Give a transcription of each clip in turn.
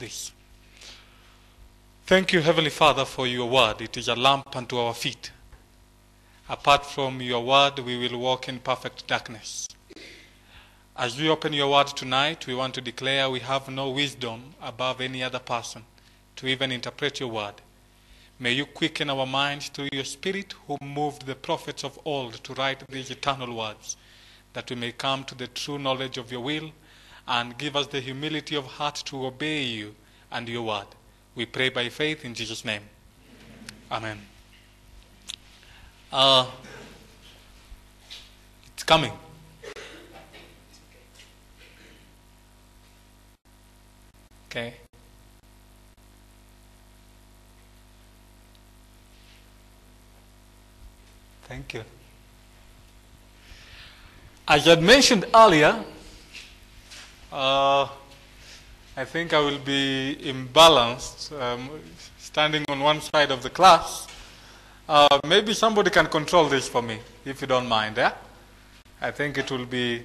this. Thank you, Heavenly Father, for your word. It is a lamp unto our feet. Apart from your word, we will walk in perfect darkness. As we open your word tonight, we want to declare we have no wisdom above any other person to even interpret your word. May you quicken our minds through your Spirit, who moved the prophets of old to write these eternal words, that we may come to the true knowledge of your will and give us the humility of heart to obey you and your word. We pray by faith in Jesus' name. Amen. Uh, it's coming. Okay. Thank you. As I had mentioned earlier, uh, I think I will be imbalanced, um, standing on one side of the class. Uh, maybe somebody can control this for me, if you don't mind. Yeah? I think it will be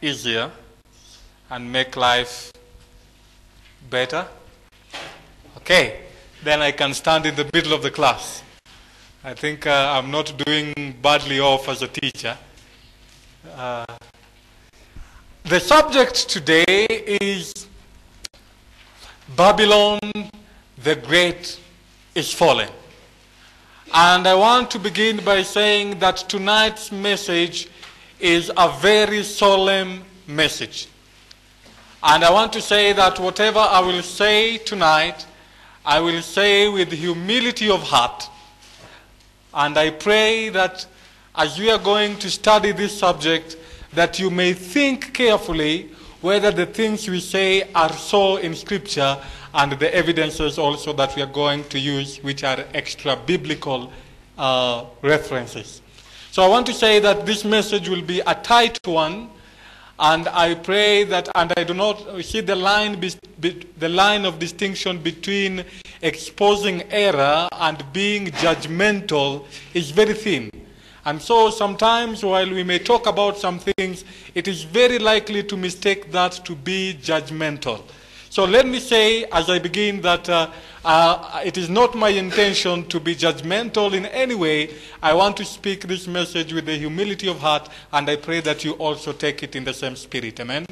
easier and make life better. Okay, then I can stand in the middle of the class. I think uh, I'm not doing badly off as a teacher. Uh, the subject today is Babylon the Great is fallen. And I want to begin by saying that tonight's message is a very solemn message. And I want to say that whatever I will say tonight, I will say with humility of heart. And I pray that as we are going to study this subject, that you may think carefully whether the things we say are so in Scripture and the evidences also that we are going to use, which are extra biblical uh, references. So I want to say that this message will be a tight one, and I pray that, and I do not see the line, be, be, the line of distinction between exposing error and being judgmental is very thin. And so sometimes while we may talk about some things, it is very likely to mistake that to be judgmental. So let me say as I begin that uh, uh, it is not my intention to be judgmental in any way. I want to speak this message with the humility of heart, and I pray that you also take it in the same spirit. Amen.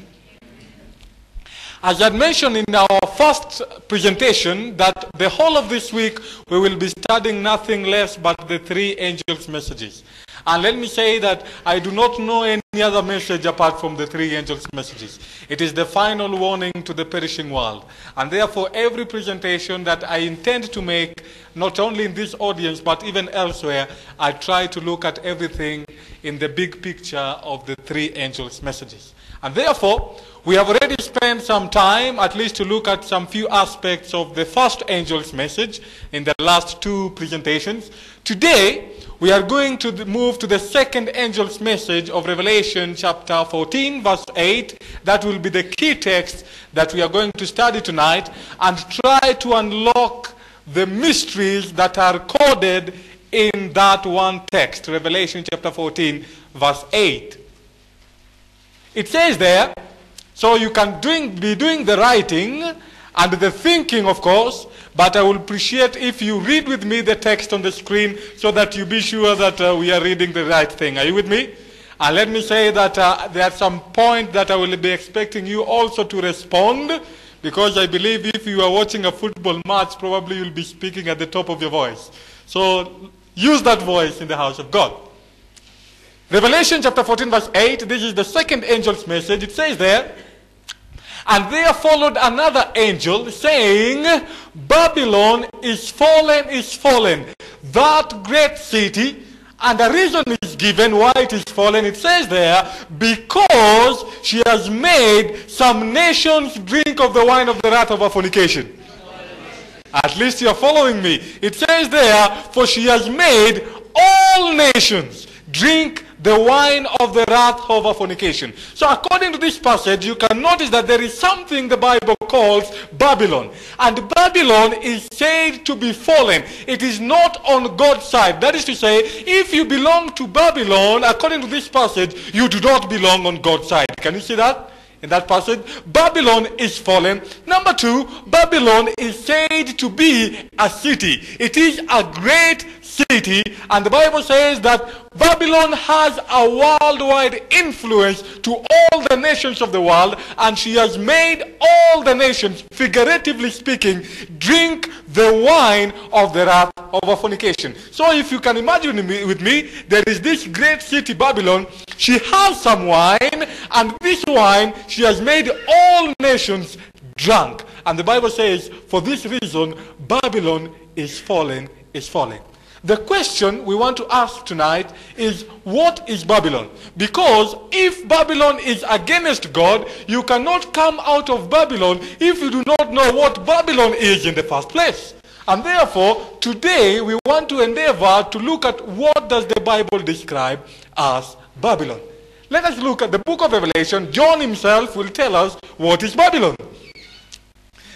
As I mentioned in our first presentation, that the whole of this week we will be studying nothing less but the three angels' messages. And let me say that I do not know any other message apart from the three angels' messages. It is the final warning to the perishing world. And therefore, every presentation that I intend to make, not only in this audience but even elsewhere, I try to look at everything in the big picture of the three angels' messages. And therefore, we have already spent some time, at least to look at some few aspects of the first angel's message in the last two presentations. Today, we are going to move to the second angel's message of Revelation chapter 14, verse 8. That will be the key text that we are going to study tonight and try to unlock the mysteries that are coded in that one text, Revelation chapter 14, verse 8. It says there, so you can doing, be doing the writing and the thinking, of course, but I will appreciate if you read with me the text on the screen so that you be sure that uh, we are reading the right thing. Are you with me? And let me say that uh, there are some point that I will be expecting you also to respond because I believe if you are watching a football match, probably you'll be speaking at the top of your voice. So use that voice in the house of God. Revelation chapter 14 verse 8, this is the second angel's message. It says there, and there followed another angel saying, Babylon is fallen, is fallen, that great city. And the reason is given why it is fallen. It says there, because she has made some nations drink of the wine of the wrath of her fornication. At least you are following me. It says there, for she has made all nations drink the wine of the wrath of fornication. So according to this passage, you can notice that there is something the Bible calls Babylon. And Babylon is said to be fallen. It is not on God's side. That is to say, if you belong to Babylon, according to this passage, you do not belong on God's side. Can you see that? in that passage. Babylon is fallen. Number two, Babylon is said to be a city. It is a great city, and the Bible says that Babylon has a worldwide influence to all the nations of the world, and she has made all the nations, figuratively speaking, drink the wine of the wrath of her fornication. So if you can imagine with me, there is this great city, Babylon. She has some wine, and this wine she has made all nations drunk. And the Bible says, for this reason, Babylon is fallen, is fallen. The question we want to ask tonight is what is Babylon? Because if Babylon is against God, you cannot come out of Babylon if you do not know what Babylon is in the first place. And therefore, today we want to endeavor to look at what does the Bible describe as Babylon. Let us look at the book of Revelation. John himself will tell us what is Babylon.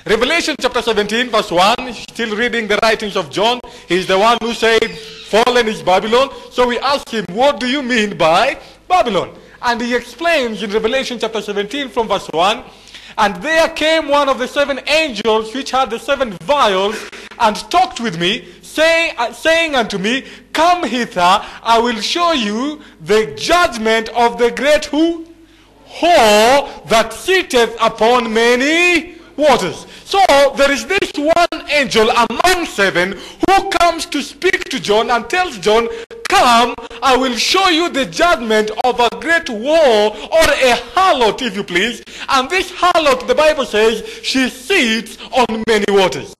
Revelation chapter 17 verse 1, still reading the writings of John. He's the one who said, fallen is Babylon. So we ask him, what do you mean by Babylon? And he explains in Revelation chapter 17 from verse 1, and there came one of the seven angels which had the seven vials and talked with me, say, uh, saying unto me, Come hither, I will show you the judgment of the great who? Whore that sitteth upon many waters. So there is this one angel among seven who comes to speak to John and tells John, Come, I will show you the judgment of a great war or a harlot, if you please. And this harlot, the Bible says, she sits on many waters.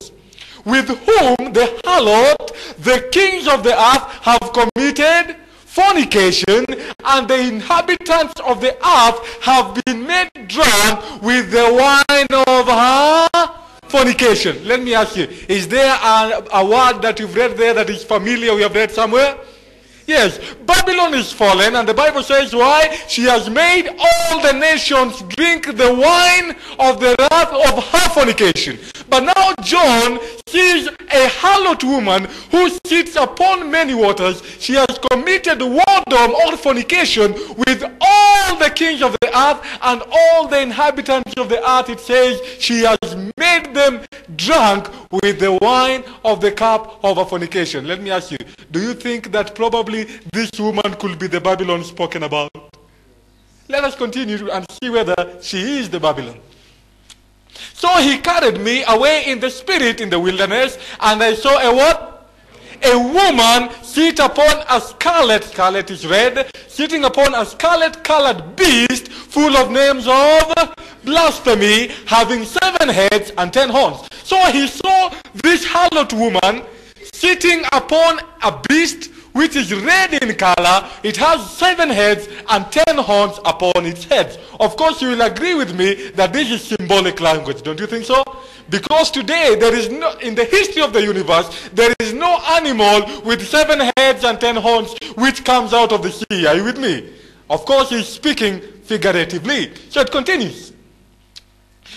With whom the harlot, the kings of the earth, have committed fornication, and the inhabitants of the earth have been made drunk with the wine of her fornication. Let me ask you, is there a, a word that you've read there that is familiar, we have read somewhere? Yes, Babylon is fallen, and the Bible says why? She has made all the nations drink the wine of the wrath of her fornication. But now John sees a harlot woman who sits upon many waters. She has committed whoredom or fornication with all the kings of the earth and all the inhabitants of the earth. It says she has made them drunk with the wine of the cup of fornication. Let me ask you, do you think that probably this woman could be the Babylon spoken about. Let us continue and see whether she is the Babylon. So he carried me away in the spirit in the wilderness, and I saw a what? A woman sit upon a scarlet, scarlet is red, sitting upon a scarlet colored beast full of names of blasphemy, having seven heads and ten horns. So he saw this harlot woman sitting upon a beast which is red in color. It has seven heads and ten horns upon its heads. Of course, you will agree with me that this is symbolic language, don't you think so? Because today, there is no, in the history of the universe, there is no animal with seven heads and ten horns which comes out of the sea. Are you with me? Of course, he's speaking figuratively. So it continues.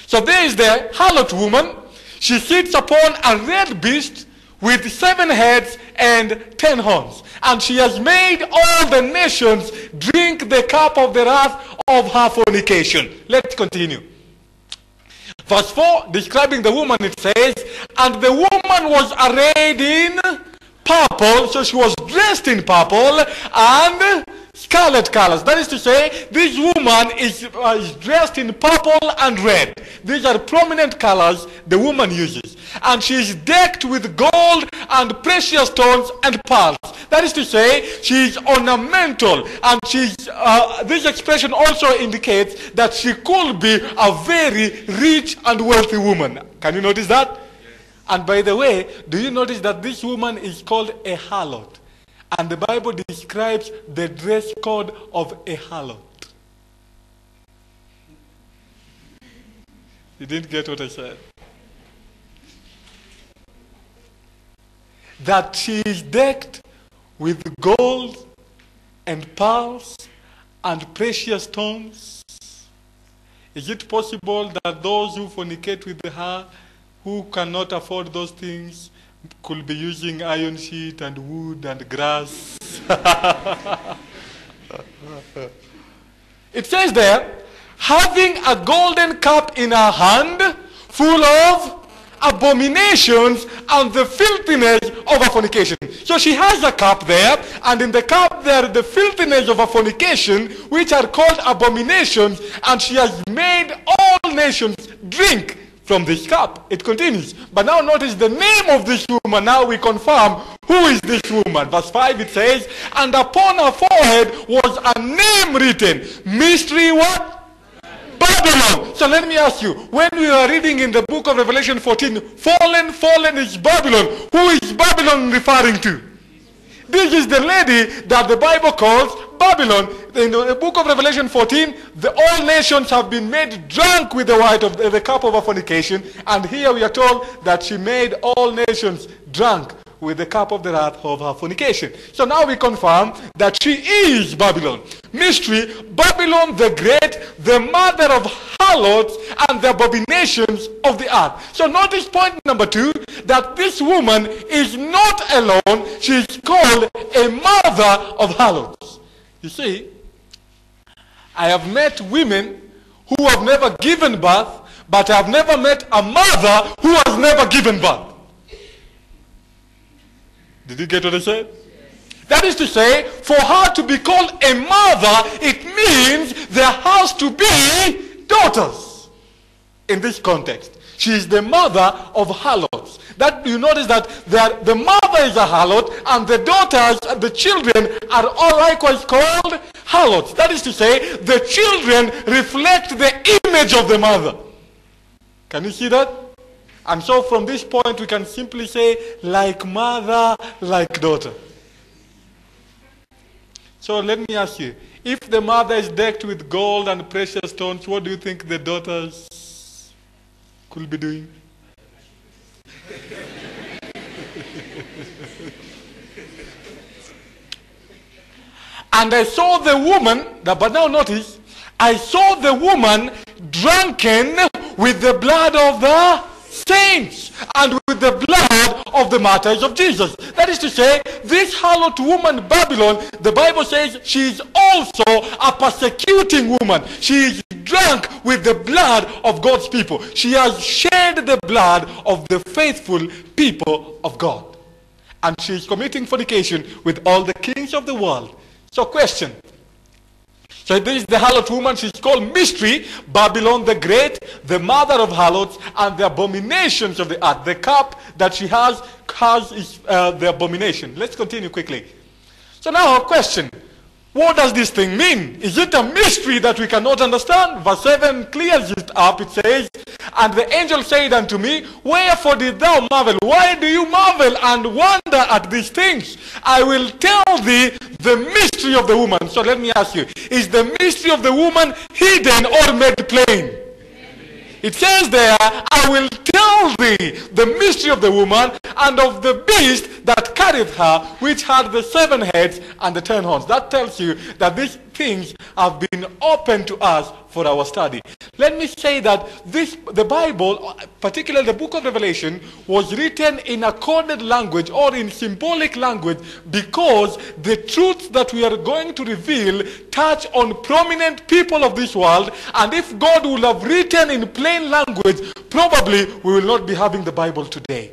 So there is the harlot woman. She sits upon a red beast with seven heads and ten horns. And she has made all the nations drink the cup of the wrath of her fornication. Let's continue. Verse 4, describing the woman, it says, And the woman was arrayed in purple, so she was dressed in purple, and scarlet colors. That is to say, this woman is, uh, is dressed in purple and red. These are prominent colors the woman uses. And she is decked with gold and precious stones and pearls. That is to say, she is ornamental. And she's, uh, this expression also indicates that she could be a very rich and wealthy woman. Can you notice that? And by the way, do you notice that this woman is called a harlot? And the Bible describes the dress code of a harlot. You didn't get what I said. That she is decked with gold and pearls and precious stones. Is it possible that those who fornicate with her, who cannot afford those things, could be using iron sheet and wood and grass. it says there, having a golden cup in her hand full of abominations and the filthiness of her fornication. So she has a cup there, and in the cup there the filthiness of her fornication, which are called abominations, and she has made all nations drink from this cup. It continues. But now notice the name of this woman. Now we confirm who is this woman. Verse 5 it says, And upon her forehead was a name written. Mystery what? Babylon. So let me ask you, when we are reading in the book of Revelation 14, fallen, fallen is Babylon. Who is Babylon referring to? This is the lady that the Bible calls Babylon. In the book of Revelation 14, the, all nations have been made drunk with the wine of the, the cup of her fornication. And here we are told that she made all nations drunk with the cup of the wrath of her fornication. So now we confirm that she is Babylon. Mystery, Babylon the Great, the mother of harlots and the abominations of the earth. So notice point number two, that this woman is not alone. She is called a mother of harlots. You see, I have met women who have never given birth, but I have never met a mother who has never given birth. Did you get what I said? That is to say, for her to be called a mother, it means there has to be daughters in this context. She is the mother of harlots. That you notice that the mother is a harlot and the daughters and the children are all likewise called harlots. That is to say, the children reflect the image of the mother. Can you see that? And so from this point we can simply say, like mother, like daughter. So let me ask you, if the mother is decked with gold and precious stones, what do you think the daughters could be doing? and I saw the woman, but now notice, I saw the woman drunken with the blood of the saints and with the blood of the martyrs of Jesus. That is to say, this harlot woman Babylon, the Bible says she is also a persecuting woman. She is drunk with the blood of God's people. She has shed the blood of the faithful people of God. And she is committing fornication with all the kings of the world. So question, so this is the harlot woman. She's called Mystery, Babylon the Great, the mother of harlots, and the abominations of the earth. The cup that she has has is uh, the abomination. Let's continue quickly. So now a question. What does this thing mean? Is it a mystery that we cannot understand? Verse 7 clears it up. It says, And the angel said unto me, Wherefore did thou marvel? Why do you marvel and wonder at these things? I will tell thee the mystery of the woman. So let me ask you, is the mystery of the woman hidden or made plain? It says there, I will tell thee the mystery of the woman and of the beast that carried her, which had the seven heads and the ten horns. That tells you that these things have been open to us for our study. Let me say that this, the Bible, particularly the book of Revelation, was written in a coded language or in symbolic language because the truths that we are going to reveal touch on prominent people of this world. And if God would have written in plain language, probably we will not be having the Bible today.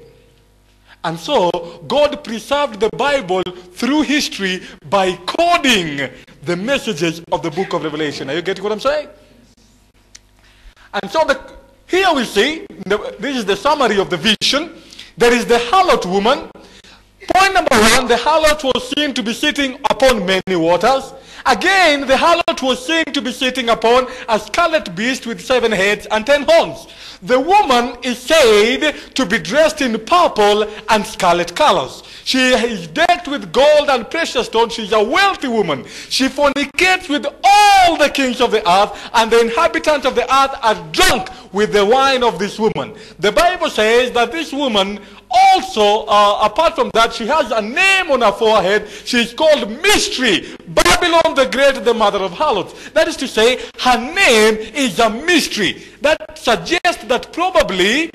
And so God preserved the Bible through history by coding the messages of the book of Revelation. Are you getting what I'm saying? And so the, here we see, this is the summary of the vision. There is the harlot woman. Point number one, the harlot was seen to be sitting upon many waters. Again, the harlot was seen to be sitting upon a scarlet beast with seven heads and ten horns. The woman is said to be dressed in purple and scarlet colors. She is decked with gold and precious stones. She's a wealthy woman. She fornicates with all the kings of the earth, and the inhabitants of the earth are drunk with the wine of this woman. The Bible says that this woman also, uh, apart from that, she has a name on her forehead. She is called Mystery. Babylon the Great, the mother of harlots. That is to say, her name is a mystery. That suggests that probably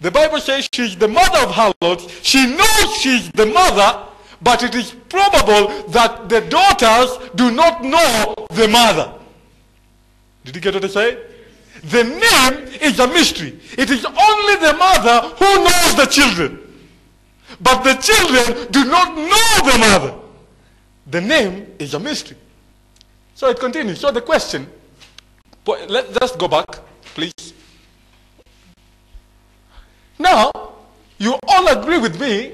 the Bible says she's the mother of harlots. She knows she's the mother, but it is probable that the daughters do not know the mother. Did you get what I say? The name is a mystery. It is only the mother who knows the children. But the children do not know the mother. The name is a mystery. So it continues. So the question, let's just go back, please. Now, you all agree with me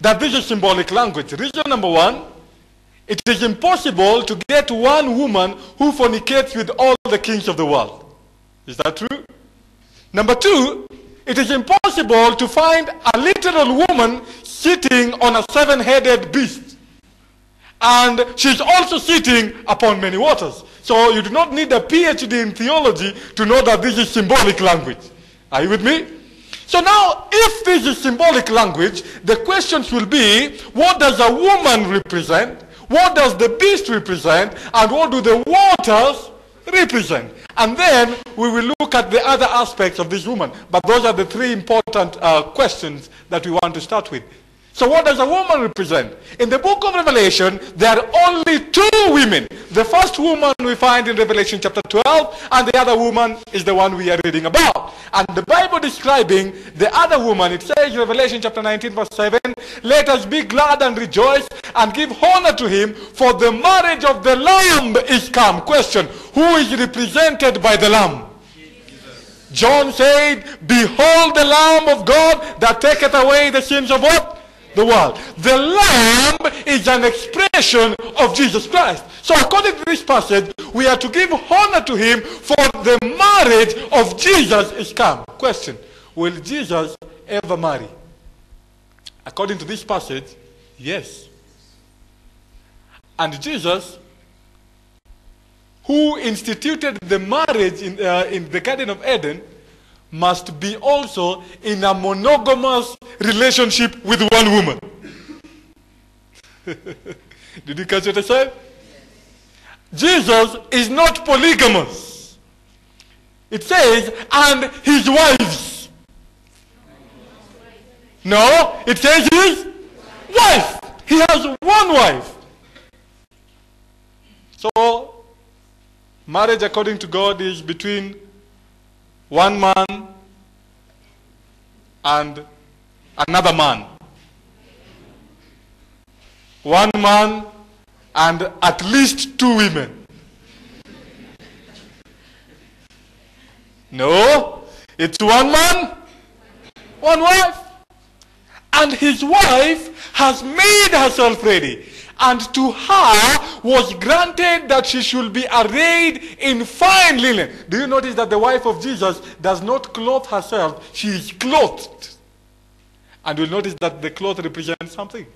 that this is symbolic language. Reason number one, it is impossible to get one woman who fornicates with all the kings of the world. Is that true? Number two, it is impossible to find a literal woman sitting on a seven-headed beast. And she's also sitting upon many waters. So you do not need a PhD in theology to know that this is symbolic language. Are you with me? So now, if this is symbolic language, the questions will be, what does a woman represent? What does the beast represent? And what do the waters represent? And then we will look at the other aspects of this woman. But those are the three important uh, questions that we want to start with. So what does a woman represent? In the book of Revelation, there are only two women. The first woman we find in Revelation chapter 12, and the other woman is the one we are reading about. And the Bible describing the other woman, it says Revelation chapter 19 verse 7, Let us be glad and rejoice and give honor to him, for the marriage of the Lamb is come. Question, who is represented by the Lamb? John said, Behold the Lamb of God that taketh away the sins of what? The world. The lamb is an expression of Jesus Christ. So according to this passage, we are to give honor to him for the marriage of Jesus is come. Question, will Jesus ever marry? According to this passage, yes. And Jesus, who instituted the marriage in, uh, in the Garden of Eden, must be also in a monogamous relationship with one woman. Did you catch what I said? Jesus is not polygamous. It says, and his wives. No, it says his wife. He has one wife. So, marriage according to God is between one man and another man. One man and at least two women. No, it's one man, one wife. And his wife has made herself ready and to her was granted that she should be arrayed in fine linen. Do you notice that the wife of Jesus does not clothe herself, she is clothed. And you'll notice that the cloth represents something.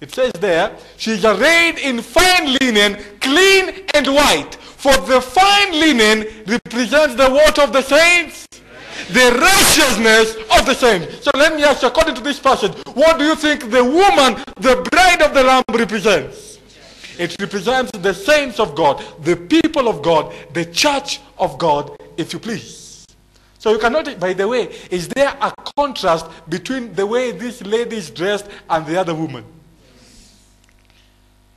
It says there, she is arrayed in fine linen, clean and white. For the fine linen represents the water of the saints the righteousness of the saints. So let me ask you, according to this passage, what do you think the woman, the bride of the Lamb, represents? It represents the saints of God, the people of God, the church of God, if you please. So you cannot, by the way, is there a contrast between the way this lady is dressed and the other woman?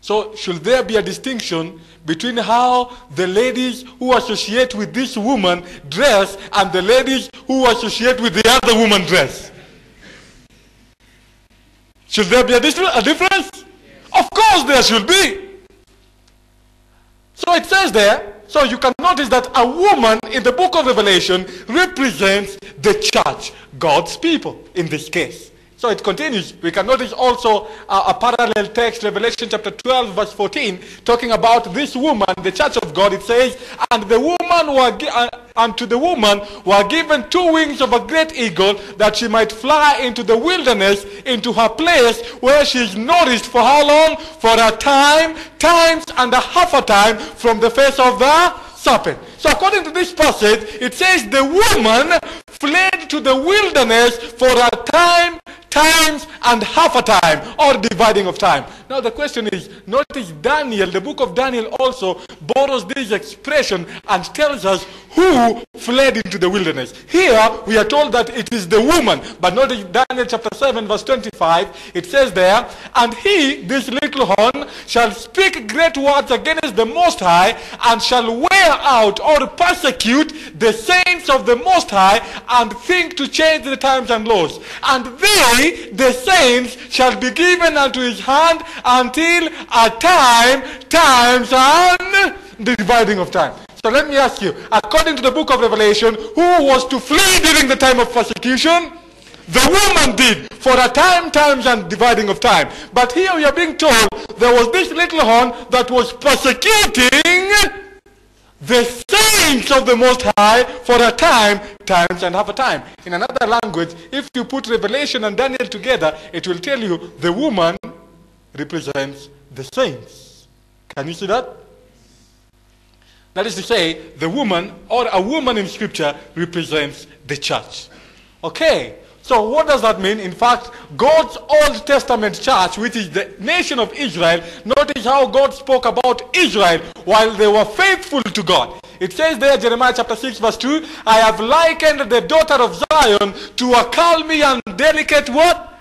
So should there be a distinction between how the ladies who associate with this woman dress and the ladies who associate with the other woman dress? Should there be a, difference? Of course there should be. So it says there, so you can notice that a woman in the book of Revelation represents the church, God's people in this case. So it continues. We can notice also uh, a parallel text, Revelation chapter 12, verse 14, talking about this woman, the church of God. It says, And the woman were uh, and to the woman were given two wings of a great eagle, that she might fly into the wilderness, into her place where she is nourished for how long? For a time, times and a half a time from the face of the serpent. So according to this passage, it says the woman fled to the wilderness for a time, times, and half a time or dividing of time. Now the question is, notice Daniel, the book of Daniel also borrows this expression and tells us who fled into the wilderness. Here we are told that it is the woman, but notice Daniel chapter 7 verse 25, it says there, and he, this little horn, shall speak great words against the Most High and shall wear out or persecute the saints of the Most High and think to change the times and laws. And they, the saints, shall be given unto his hand until a time, times, and the dividing of time. So let me ask you, according to the book of Revelation, who was to flee during the time of persecution? The woman did for a time, times, and dividing of time. But here we are being told there was this little horn that was persecuting the saints of the Most High for a time, times, and half a time. In another language, if you put Revelation and Daniel together, it will tell you the woman represents the saints. Can you see that? That is to say, the woman or a woman in Scripture represents the church. Okay, so what does that mean? In fact, God's Old Testament church, which is the nation of Israel, notice how God spoke about Israel while they were faithful to God. It says there, Jeremiah chapter 6 verse 2, I have likened the daughter of Zion to a calmy and delicate what?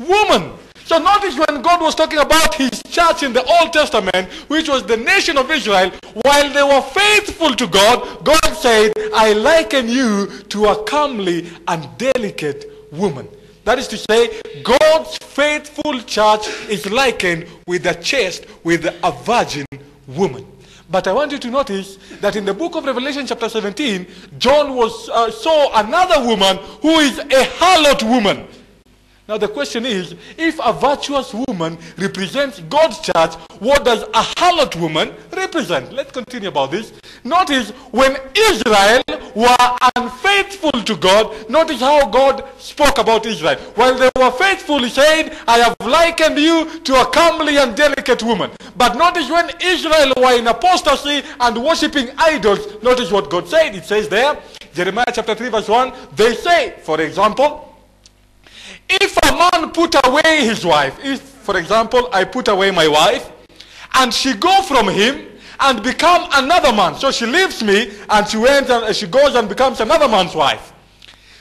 Woman. So notice when God was talking about his church in the Old Testament, which was the nation of Israel, while they were faithful to God, God said, I liken you to a comely and delicate woman. That is to say, God's faithful church is likened with a chaste, with a virgin woman. But I want you to notice that in the book of Revelation chapter 17, John was, uh, saw another woman who is a harlot woman. Now the question is, if a virtuous woman represents God's church, what does a harlot woman represent? Let's continue about this. Notice when Israel were unfaithful to God, notice how God spoke about Israel. While they were faithful, he said, I have likened you to a comely and delicate woman. But notice when Israel were in apostasy and worshipping idols, notice what God said. It says there, Jeremiah chapter 3 verse 1, they say, for example, if a man put away his wife, if, for example, I put away my wife, and she go from him and become another man, so she leaves me and she went and she goes and becomes another man's wife.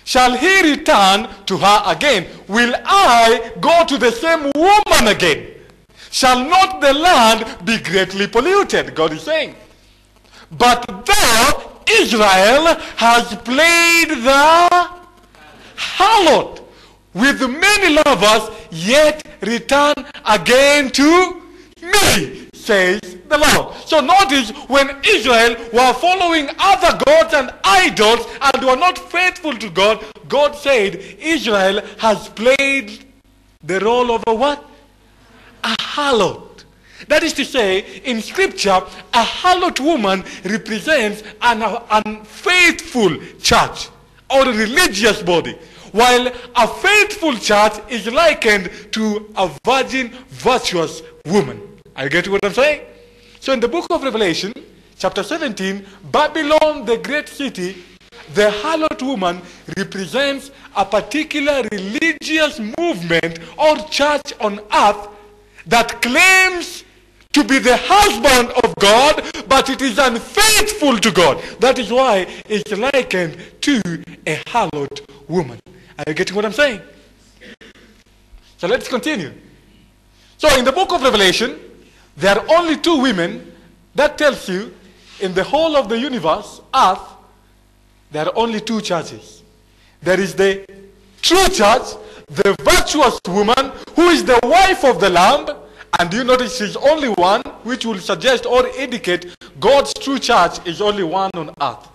Shall he return to her again? Will I go to the same woman again? Shall not the land be greatly polluted? God is saying. But thou, Israel, has played the harlot with many lovers, yet return again to me, says the Lord. So notice when Israel were following other gods and idols and were not faithful to God, God said Israel has played the role of a what? A harlot. That is to say, in scripture, a harlot woman represents an unfaithful church or religious body. While a faithful church is likened to a virgin, virtuous woman. Are you getting what I'm saying? So in the book of Revelation, chapter 17, Babylon, the great city, the harlot woman represents a particular religious movement or church on earth that claims to be the husband of God, but it is unfaithful to God. That is why it's likened to a harlot woman. Are you getting what I'm saying? So let's continue. So in the book of Revelation, there are only two women that tells you in the whole of the universe, earth, there are only two churches. There is the true church, the virtuous woman, who is the wife of the Lamb, and you notice she's only one, which will suggest or indicate God's true church is only one on earth.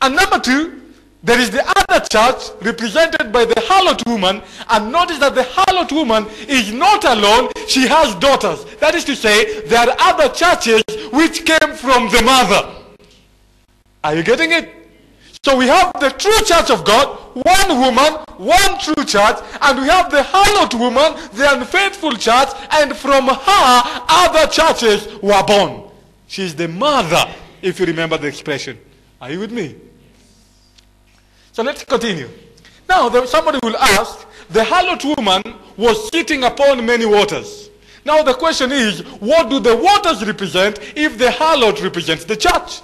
And number two, there is the other church represented by the harlot woman, and notice that the harlot woman is not alone, she has daughters. That is to say, there are other churches which came from the mother. Are you getting it? So we have the true church of God, one woman, one true church, and we have the harlot woman, the unfaithful church, and from her, other churches were born. She is the mother, if you remember the expression. Are you with me? So let's continue. Now, somebody will ask, the harlot woman was sitting upon many waters. Now, the question is, what do the waters represent if the harlot represents the church?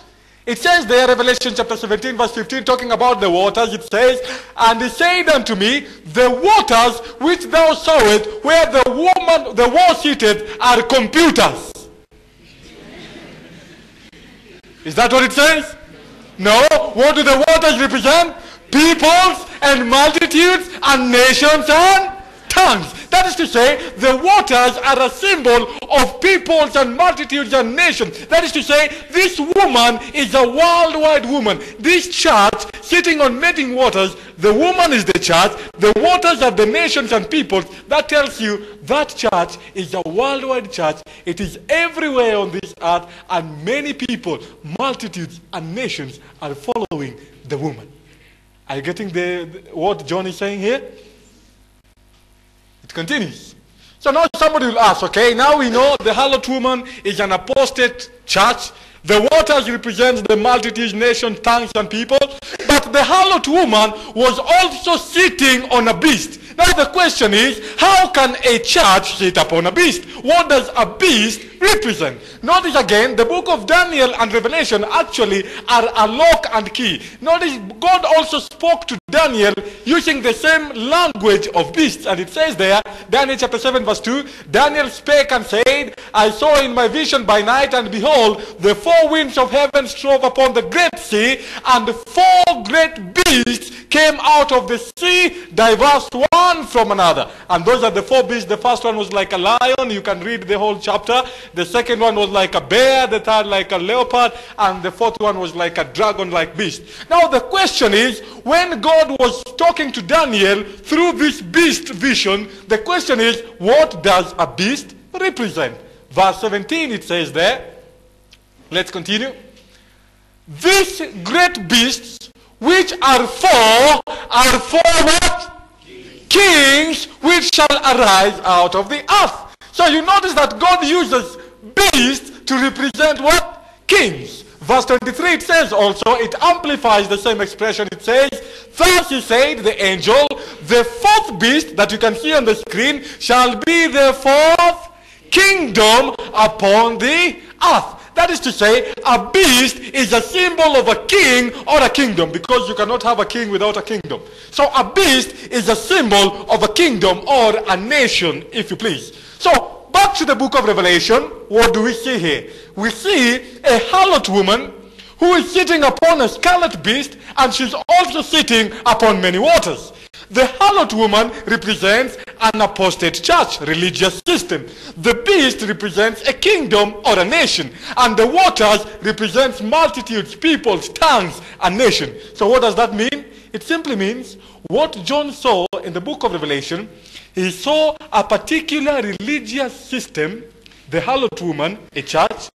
It says there, Revelation chapter 17, verse 15, talking about the waters, it says, And he said unto me, The waters which thou sawest, where the woman, the was seated, are computers. Is that what it says? No. What do the waters represent? Peoples and multitudes and nations and tongues. That is to say, the waters are a symbol of peoples and multitudes and nations. That is to say, this woman is a worldwide woman. This church sitting on many waters, the woman is the church, the waters are the nations and peoples. That tells you that church is a worldwide church. It is everywhere on this earth, and many people, multitudes, and nations are following the woman. Are you getting the, what John is saying here? It continues. So now somebody will ask, okay, now we know the harlot woman is an apostate church. The waters represents the multitudes, nations, tongues, and people. But the harlot woman was also sitting on a beast. Now the question is, how can a church sit upon a beast? What does a beast represent? Notice again, the book of Daniel and Revelation actually are a lock and key. Notice God also spoke to Daniel using the same language of beasts. And it says there, Daniel chapter 7 verse 2, Daniel spake and said, I saw in my vision by night, and behold, the four winds of heaven strove upon the great sea, and four great beasts came out of the sea, diverse one from another. And those are the four beasts. The first one was like a lion. You can read the whole chapter. The second one was like a bear. The third like a leopard. And the fourth one was like a dragon-like beast. Now the question is, when God was talking to Daniel through this beast vision, the question is, what does a beast represent? Verse 17 it says there. Let's continue. These great beasts which are four are four what? Kings which shall arise out of the earth. So you notice that God uses beasts to represent what? Kings. Verse 23 it says also, it amplifies the same expression. It says, Thus he said, the angel, the fourth beast that you can see on the screen shall be the fourth kingdom upon the earth. That is to say, a beast is a symbol of a king or a kingdom because you cannot have a king without a kingdom. So a beast is a symbol of a kingdom or a nation, if you please. So back to the book of Revelation, what do we see here? We see a harlot woman who is sitting upon a scarlet beast and she's also sitting upon many waters. The harlot woman represents an apostate church, religious system. The beast represents a kingdom or a nation. And the waters represents multitudes, peoples, tongues, and nation. So what does that mean? It simply means what John saw in the book of Revelation, he saw a particular religious system, the harlot woman, a church.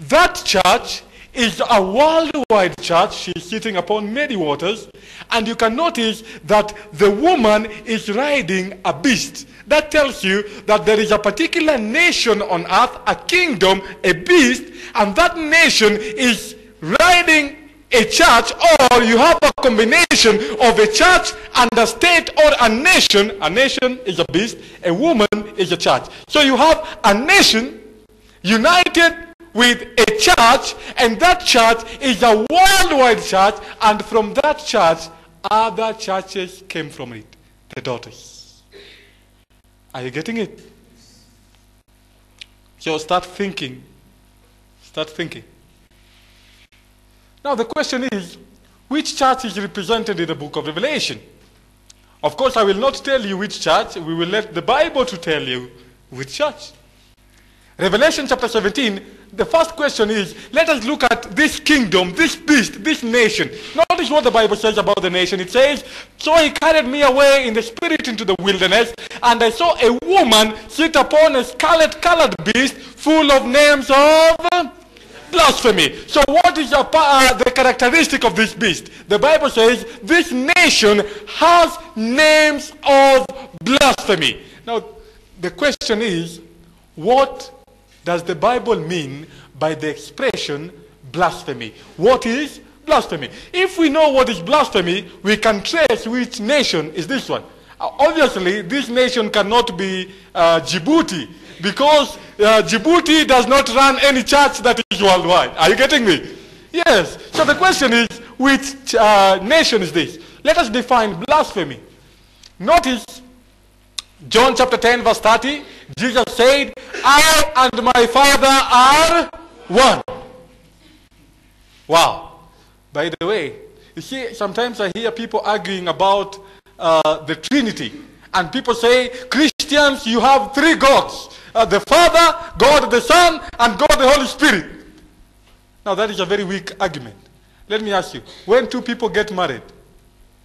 That church is a worldwide church. She's sitting upon many waters. And you can notice that the woman is riding a beast. That tells you that there is a particular nation on earth, a kingdom, a beast, and that nation is riding a church, or you have a combination of a church and a state or a nation. A nation is a beast, a woman is a church. So you have a nation united with a church, and that church is a worldwide church, and from that church, other churches came from it, the daughters. Are you getting it? So start thinking. Start thinking. Now the question is, which church is represented in the book of Revelation? Of course, I will not tell you which church. We will let the Bible to tell you which church. Revelation chapter 17, the first question is, let us look at this kingdom, this beast, this nation. Notice what the Bible says about the nation. It says, So he carried me away in the spirit into the wilderness, and I saw a woman sit upon a scarlet colored beast full of names of blasphemy. So what is the, uh, the characteristic of this beast? The Bible says this nation has names of blasphemy. Now, the question is, what does the Bible mean by the expression blasphemy? What is blasphemy. If we know what is blasphemy, we can trace which nation is this one. Obviously, this nation cannot be uh, Djibouti because uh, Djibouti does not run any church that is worldwide. Are you getting me? Yes. So the question is, which uh, nation is this? Let us define blasphemy. Notice John chapter 10 verse 30, Jesus said, I and my Father are one. Wow. By the way, you see, sometimes I hear people arguing about uh, the Trinity. And people say, Christians, you have three gods. Uh, the Father, God the Son, and God the Holy Spirit. Now that is a very weak argument. Let me ask you, when two people get married,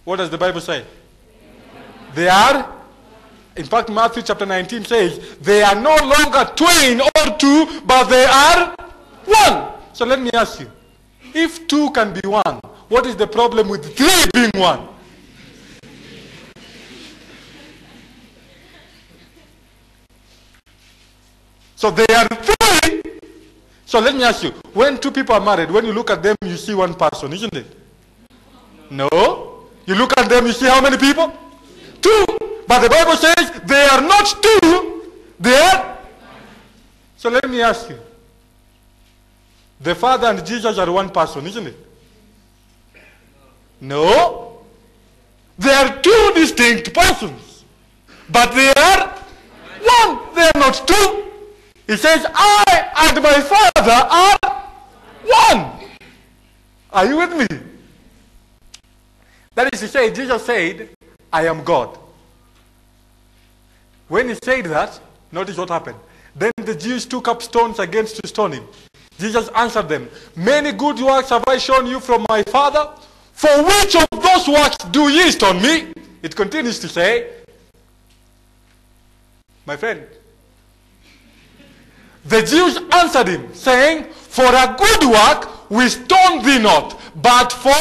what does the Bible say? They are in fact, Matthew chapter 19 says, they are no longer twain or two, but they are one. So let me ask you, if two can be one, what is the problem with three being one? So they are three. So let me ask you, when two people are married, when you look at them, you see one person, isn't it? No. You look at them, you see how many people? Two. But the Bible says they are not two, they are. So let me ask you. The Father and Jesus are one person, isn't it? No. They are two distinct persons. But they are one. They are not two. He says, I and my Father are one. Are you with me? That is to say, Jesus said, I am God. When he said that, notice what happened. Then the Jews took up stones against to stone him. Jesus answered them, Many good works have I shown you from my Father. For which of those works do ye stone me? It continues to say, My friend, the Jews answered him, saying, For a good work we stone thee not, but for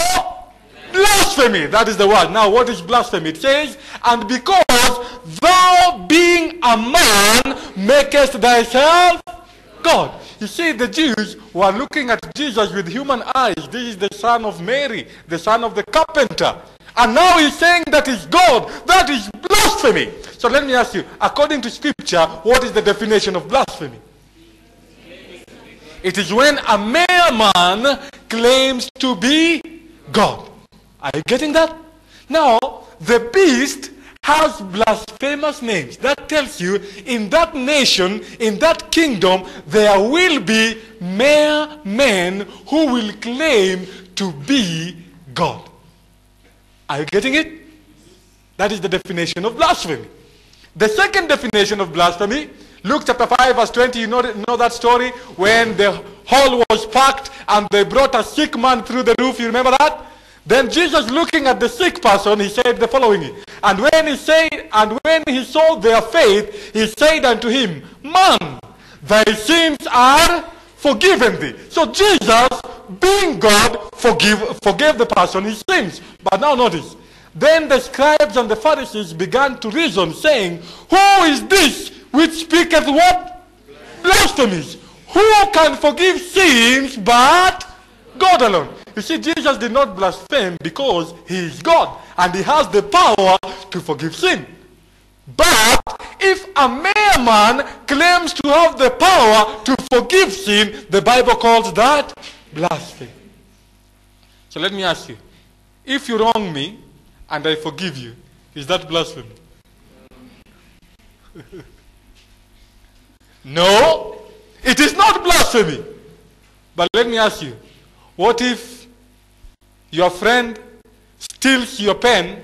blasphemy. That is the word. Now, what is blasphemy? It says, And because thou being a man makest thyself God. You see, the Jews were looking at Jesus with human eyes. This is the son of Mary, the son of the carpenter. And now he's saying that is God. That is blasphemy. So let me ask you, according to scripture, what is the definition of blasphemy? It is when a mere man claims to be God. Are you getting that? Now, the beast has blasphemous names. That tells you in that nation, in that kingdom, there will be mere men who will claim to be God. Are you getting it? That is the definition of blasphemy. The second definition of blasphemy, Luke chapter 5 verse 20, you know, know that story? When the hall was packed and they brought a sick man through the roof. You remember that? Then Jesus looking at the sick person, he said the following. And when he said, and when he saw their faith, he said unto him, Man, thy sins are forgiven thee. So Jesus, being God, forgive, forgave the person his sins. But now notice, then the scribes and the Pharisees began to reason, saying, Who is this which speaketh what? Blasphemies. Who can forgive sins but God alone? You see, Jesus did not blaspheme because he is God and he has the power to forgive sin. But if a mere man claims to have the power to forgive sin, the Bible calls that blasphemy. So let me ask you, if you wrong me and I forgive you, is that blasphemy? no, it is not blasphemy. But let me ask you, what if your friend steals your pen,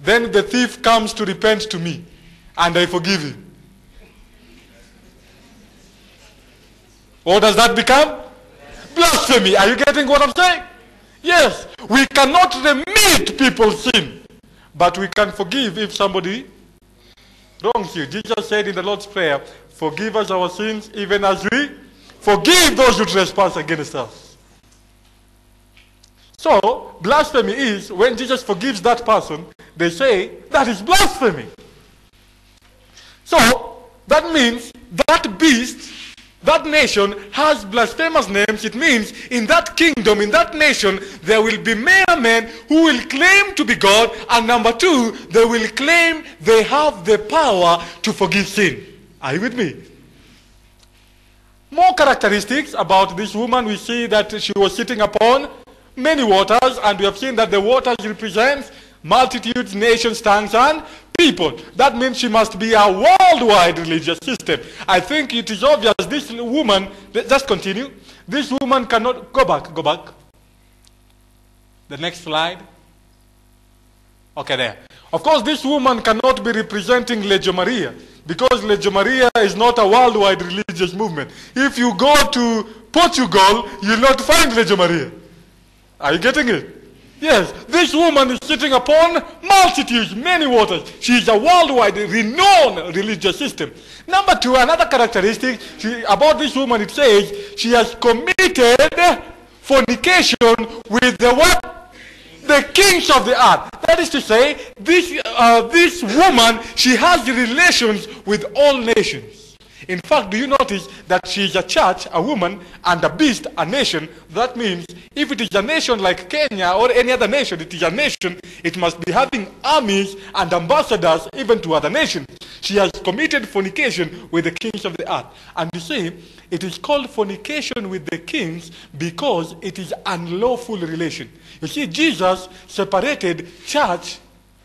then the thief comes to repent to me, and I forgive him. What does that become? Blasphemy. Are you getting what I'm saying? Yes. We cannot remit people's sin, but we can forgive if somebody wrongs you. Jesus said in the Lord's Prayer, Forgive us our sins even as we forgive those who trespass against us. So, blasphemy is when Jesus forgives that person, they say that is blasphemy. So, that means that beast that nation has blasphemous names, it means in that kingdom, in that nation, there will be mere men who will claim to be God, and number two, they will claim they have the power to forgive sin. Are you with me? More characteristics about this woman, we see that she was sitting upon many waters, and we have seen that the waters represents multitudes, nations, tongues, and people. That means she must be a worldwide religious system. I think it is obvious this woman, just continue. This woman cannot, go back, go back. The next slide. Okay, there. Of course, this woman cannot be representing Legio Maria because Legio Maria is not a worldwide religious movement. If you go to Portugal, you'll not find Legio Maria. Are you getting it? Yes, this woman is sitting upon multitudes, many waters. She is a worldwide renowned religious system. Number two, another characteristic she, about this woman, it says she has committed fornication with the what? The kings of the earth. That is to say, this, uh, this woman, she has relations with all nations. In fact, do you notice that she is a church, a woman, and a beast, a nation? That means if it is a nation like Kenya or any other nation, it is a nation, it must be having armies and ambassadors even to other nations. She has committed fornication with the kings of the earth. And you see, it is called fornication with the kings because it is unlawful relation. You see, Jesus separated church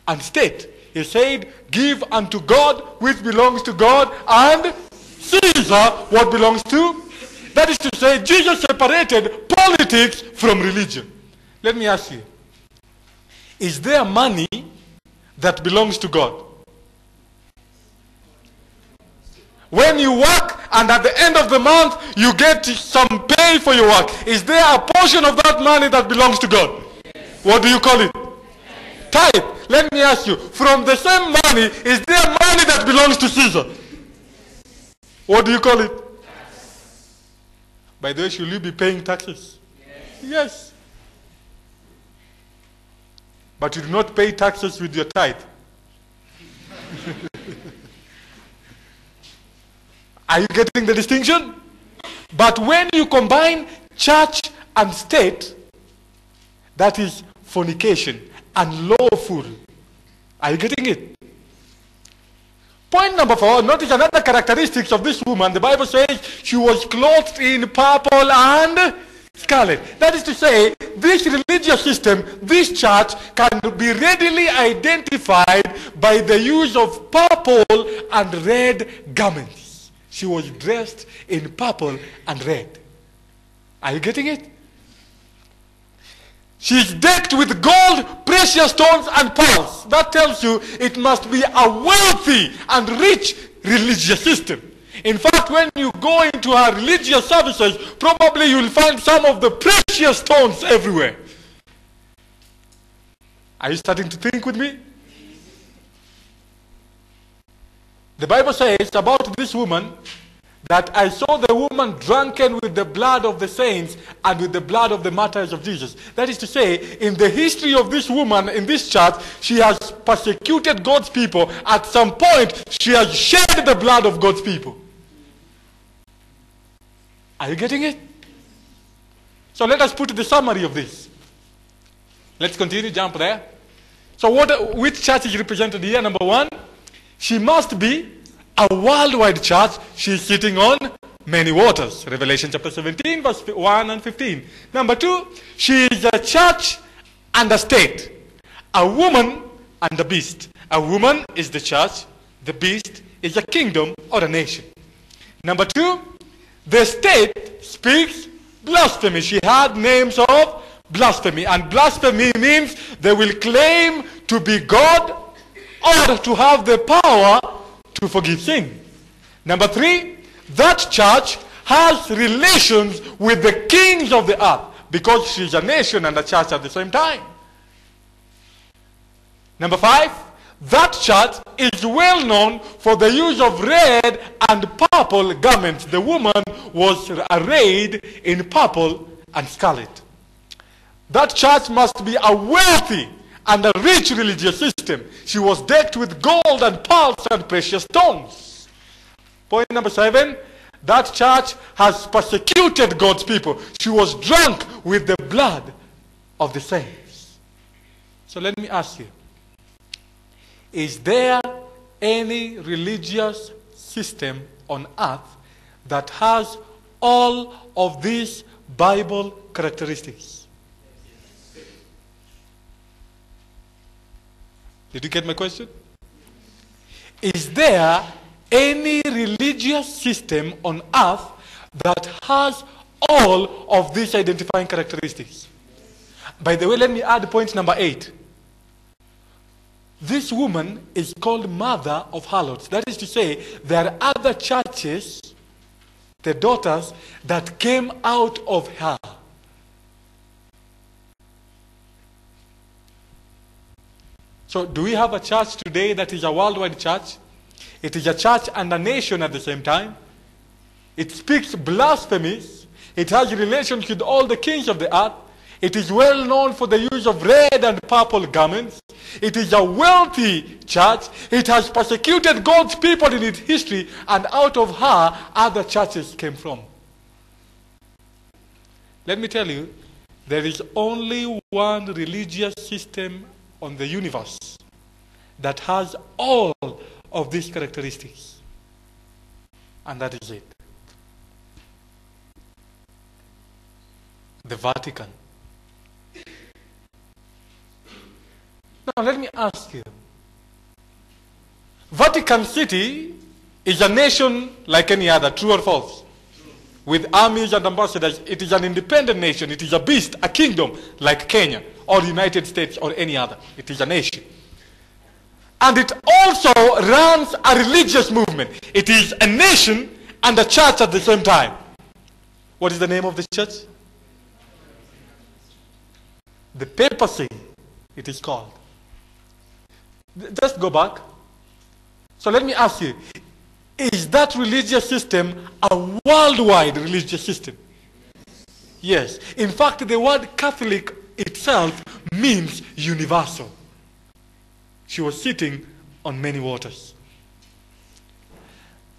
and state. He said, Give unto God which belongs to God, and Caesar what belongs to. That is to say, Jesus separated politics from religion. Let me ask you Is there money that belongs to God? When you work and at the end of the month you get some pay for your work, is there a portion of that money that belongs to God? Yes. What do you call it? Tithe. Let me ask you, from the same money, is there money that belongs to Caesar? What do you call it? By the way, should you be paying taxes? Yes. yes. But you do not pay taxes with your tithe. Are you getting the distinction? But when you combine church and state, that is fornication and lawful. Are you getting it? Point number four, notice another characteristics of this woman. The Bible says she was clothed in purple and scarlet. That is to say, this religious system, this church can be readily identified by the use of purple and red garments. She was dressed in purple and red. Are you getting it? She's decked with gold, precious stones, and pearls. That tells you it must be a wealthy and rich religious system. In fact, when you go into her religious services, probably you'll find some of the precious stones everywhere. Are you starting to think with me? The Bible says about this woman that I saw the woman drunken with the blood of the saints and with the blood of the martyrs of Jesus. That is to say, in the history of this woman in this church, she has persecuted God's people. At some point, she has shed the blood of God's people. Are you getting it? So let us put the summary of this. Let's continue, jump there. So what, which church is represented here? Number one, she must be a worldwide church, she's sitting on many waters. Revelation chapter 17, verse 1 and 15. Number two, she is a church and a state. A woman and a beast. A woman is the church, the beast is a kingdom or a nation. Number two, the state speaks blasphemy. She had names of blasphemy. And blasphemy means they will claim to be God or to have the power to forgive sin. Number three, that church has relations with the kings of the earth because she's a nation and a church at the same time. Number five, that church is well known for the use of red and purple garments. The woman was arrayed in purple and scarlet. That church must be a wealthy and a rich religious system. She was decked with gold and pearls and precious stones. Point number seven, That church has persecuted God's people. She was drunk with the blood of the saints. So let me ask you Is there any religious system on earth that has all of these Bible characteristics? Did you get my question? Is there any religious system on earth that has all of these identifying characteristics? By the way, let me add point number eight. This woman is called Mother of Harlots. That is to say, there are other churches, the daughters, that came out of her. So, do we have a church today that is a worldwide church? It is a church and a nation at the same time. It speaks blasphemies. It has relations with all the kings of the earth. It is well known for the use of red and purple garments. It is a wealthy church. It has persecuted God's people in its history, and out of her, other churches came from. Let me tell you, there is only one religious system on the universe that has all of these characteristics. And that is it. The Vatican. Now let me ask you. Vatican City is a nation like any other, true or false? With armies and ambassadors, it is an independent nation. It is a beast, a kingdom like Kenya or United States or any other. It is a nation. And it also runs a religious movement. It is a nation and a church at the same time. What is the name of the church? The papacy, it is called. Just go back. So let me ask you is that religious system a worldwide religious system? Yes. In fact, the word Catholic itself means universal. She was sitting on many waters.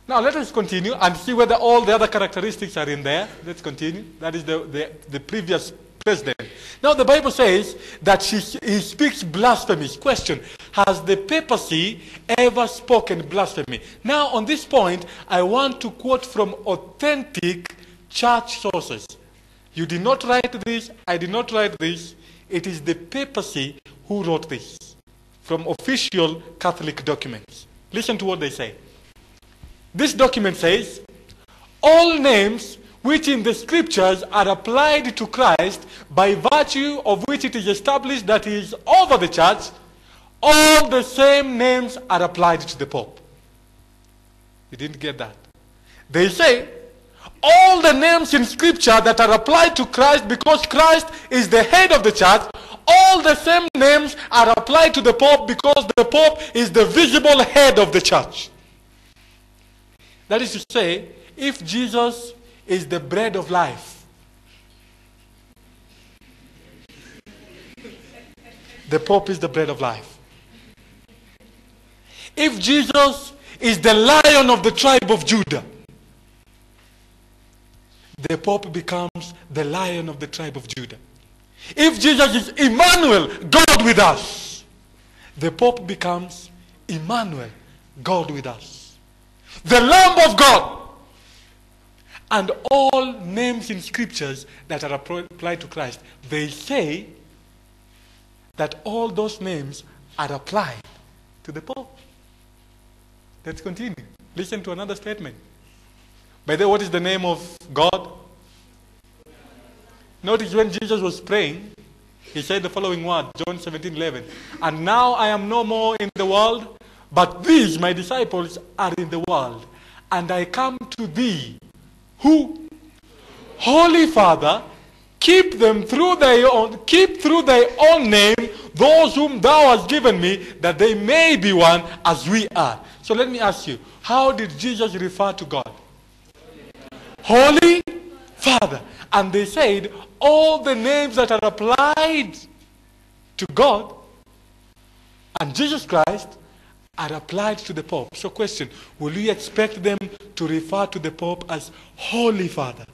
Now let us continue and see whether all the other characteristics are in there. Let's continue. That is the, the, the previous president. Now the Bible says that she, he speaks blasphemies. Question, has the papacy ever spoken blasphemy? Now on this point, I want to quote from authentic church sources. You did not write this, I did not write this. It is the papacy who wrote this from official Catholic documents. Listen to what they say. This document says, all names which in the scriptures are applied to Christ by virtue of which it is established that he is over the church, all the same names are applied to the Pope. You didn't get that. They say all the names in scripture that are applied to Christ because Christ is the head of the church, all the same names are applied to the Pope because the Pope is the visible head of the church. That is to say, if Jesus is the bread of life. The Pope is the bread of life. If Jesus is the lion of the tribe of Judah, the Pope becomes the lion of the tribe of Judah. If Jesus is Emmanuel, God with us, the Pope becomes Emmanuel, God with us. The Lamb of God and all names in scriptures that are applied to Christ, they say that all those names are applied to the Pope. Let's continue. Listen to another statement. By the way, what is the name of God? Notice when Jesus was praying, he said the following word, John 17, 11. And now I am no more in the world, but these, my disciples, are in the world. And I come to thee who holy father keep them through thy own keep through thy own name those whom thou hast given me that they may be one as we are so let me ask you how did jesus refer to god holy father and they said all the names that are applied to god and jesus christ are applied to the Pope. So, question Will we expect them to refer to the Pope as Holy Father?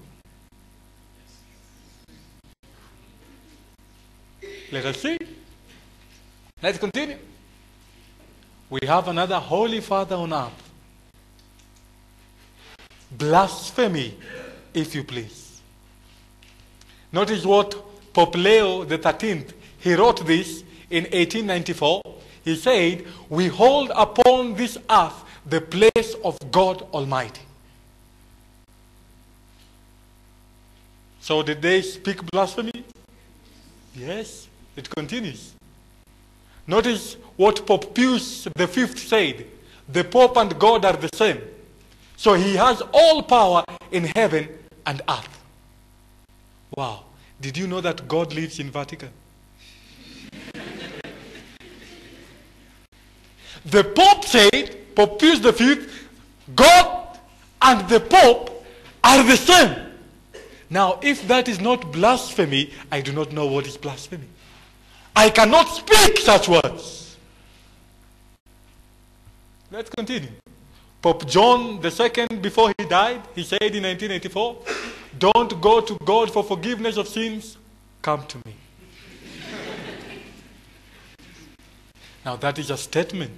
Let us see. Let's continue. We have another Holy Father on earth. Blasphemy, if you please. Notice what Pope Leo XIII, he wrote this in 1894. He said, We hold upon this earth the place of God Almighty. So did they speak blasphemy? Yes, it continues. Notice what Pope Pius V said. The Pope and God are the same. So he has all power in heaven and earth. Wow. Did you know that God lives in Vatican? the Pope said, Pope Pius V, God and the Pope are the same. Now, if that is not blasphemy, I do not know what is blasphemy. I cannot speak such words. Let's continue. Pope John II, before he died, he said in 1984, Don't go to God for forgiveness of sins, come to me. now, that is a statement.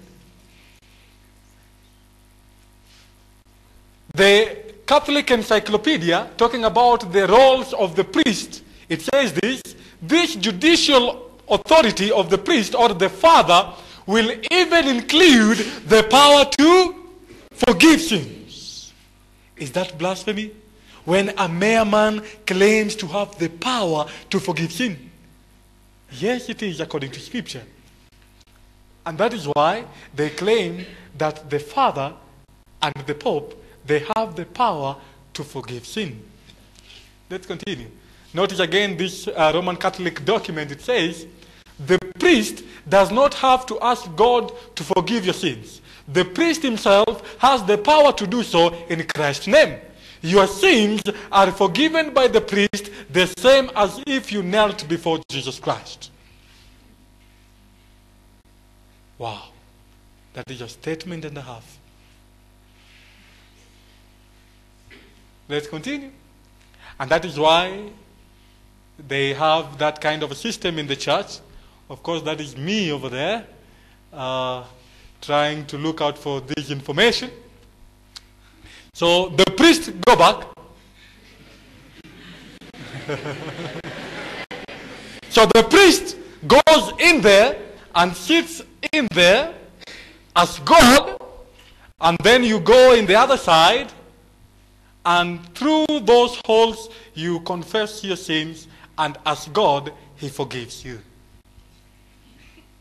The Catholic Encyclopedia, talking about the roles of the priest, it says this this judicial authority of the priest or the father will even include the power to forgive sins. Is that blasphemy? When a mere man claims to have the power to forgive sin. Yes, it is according to scripture. And that is why they claim that the Father and the Pope, they have the power to forgive sin. Let's continue. Notice again this uh, Roman Catholic document. It says, the priest does not have to ask God to forgive your sins. The priest himself has the power to do so in Christ's name. Your sins are forgiven by the priest the same as if you knelt before Jesus Christ. Wow. That is a statement and a half. Let's continue. And that is why they have that kind of a system in the church. Of course, that is me over there. Uh, trying to look out for this information. So the priest go back. so the priest goes in there and sits in there as God, and then you go in the other side, and through those holes you confess your sins, and as God, He forgives you.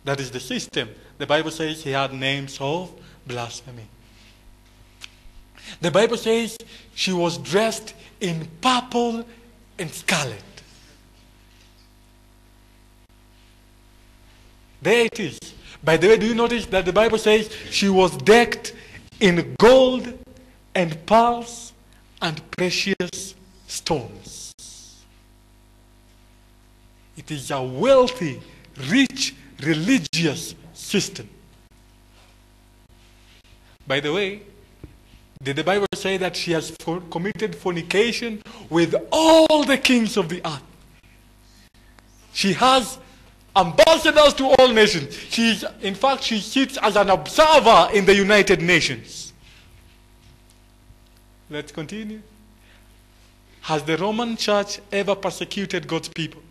That is the system. The Bible says he had names of blasphemy. The Bible says she was dressed in purple and scarlet. There it is. By the way, do you notice that the Bible says she was decked in gold and pearls and precious stones? It is a wealthy, rich, religious system. By the way, did the Bible say that she has for committed fornication with all the kings of the earth? She has ambassadors to all nations. She's, in fact, she sits as an observer in the United Nations. Let's continue. Has the Roman Church ever persecuted God's people?